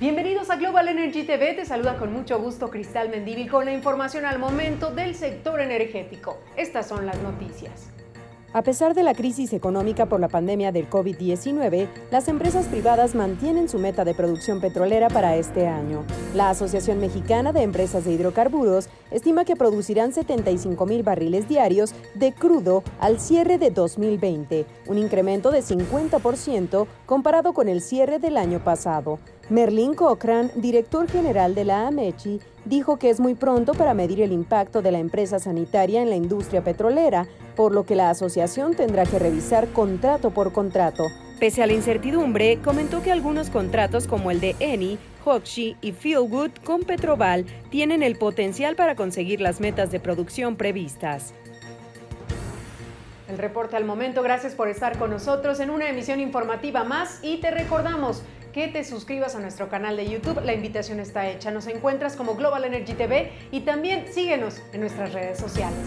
Bienvenidos a Global Energy TV, te saluda con mucho gusto Cristal Mendívil con la información al momento del sector energético. Estas son las noticias. A pesar de la crisis económica por la pandemia del COVID-19, las empresas privadas mantienen su meta de producción petrolera para este año. La Asociación Mexicana de Empresas de Hidrocarburos estima que producirán 75 mil barriles diarios de crudo al cierre de 2020, un incremento de 50% comparado con el cierre del año pasado. Merlin Cochran, director general de la AMECHI, dijo que es muy pronto para medir el impacto de la empresa sanitaria en la industria petrolera, por lo que la asociación tendrá que revisar contrato por contrato. Pese a la incertidumbre, comentó que algunos contratos como el de Eni, Hoxie y Feelgood con Petroval tienen el potencial para conseguir las metas de producción previstas. El reporte al momento, gracias por estar con nosotros en una emisión informativa más y te recordamos que te suscribas a nuestro canal de YouTube. La invitación está hecha. Nos encuentras como Global Energy TV y también síguenos en nuestras redes sociales.